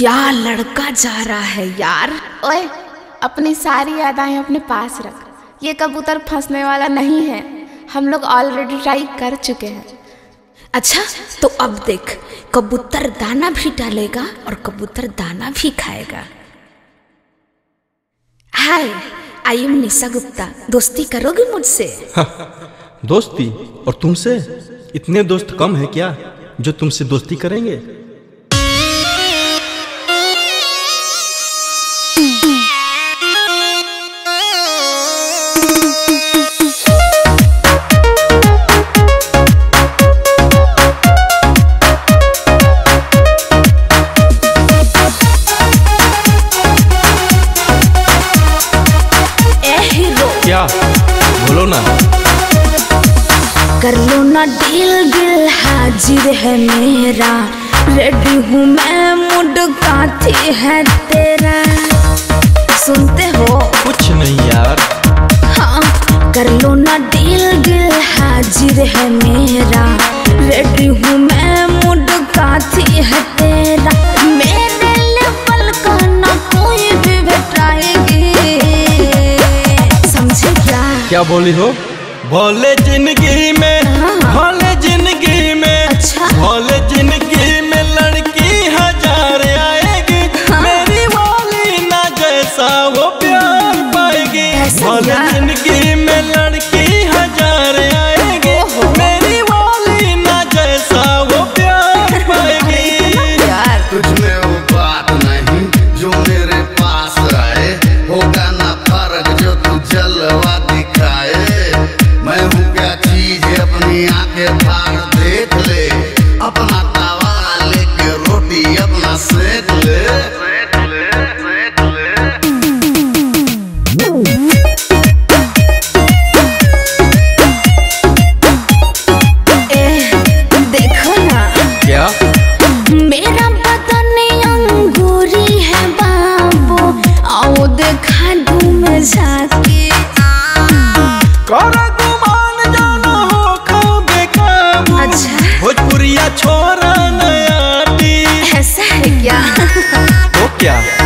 क्या लड़का जा रहा है यार? ओए अपनी सारी यादाएँ अपने पास रख। ये कबूतर फंसने वाला नहीं है। हम लोग ऑलरेडी ट्राई कर चुके हैं। अच्छा तो अब देख कबूतर दाना भी डालेगा और कबूतर दाना भी खाएगा। हाय आई एम निशा गुप्ता दोस्ती करोगे मुझसे? दोस्ती? और तुमसे? इतने दोस्त कम है क्या जो तुमसे दोस्ती करेंगे? क्या? बोलो ना। कर लो ना दिल दिल हाजिर है मेरा। रेडी हूँ मैं मुड काथी है तेरा। सुनते हो? कुछ नहीं यार। हाँ कर लो ना दिल दिल हाजिर है मेरा। रेडी हूँ मैं मुड काथी है तेरा। मेरे लेवल का ना कोई भी बेटाएगी समझे क्या? क्या बोली हो? भोले ज़िंदगी में भोले ज़िंदगी में अच्छा। भोले ना वो प्यार पाएगी। भोले? ज़िंदगी में लड़की हज़ार आएगी। मेरी वाली ना जैसा वो प्यार पाएगी। यार तुझमें वो बात नहीं जो मेरे पास आए। होगा ना फ़र्क जो तू जलवा दिखाए। मैं हूँ क्या चीज़ अपनी आँखें फाड़ देख ले? अपना तवा लेके रोटी अपना सेक ले। तो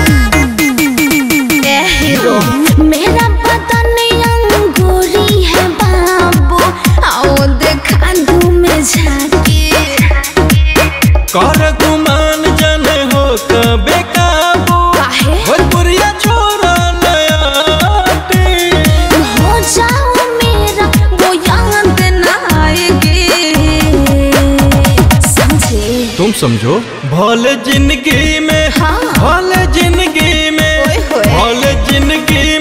तुम समझो भोले ज़िंदगी में हाँ। भोले ज़िंदगी में भोले ज़िंदगी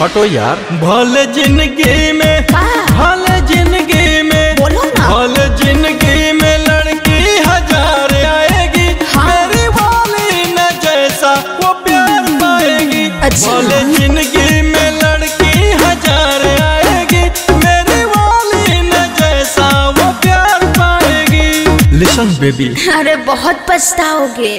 हटो यार भले ज़िंदगी में? भले ज़िंदगी में बोलो ना। भले ज़िंदगी में लड़की हज़ार आएगी हाँ। मेरी वाली न जैसा वो प्यार पाएगी अच्छा। भले ज़िंदगी में लड़की हज़ार आएगी मेरी वाली न जैसा वो प्यार पाएगी लिसन बेबी अरे बहुत पछताओगे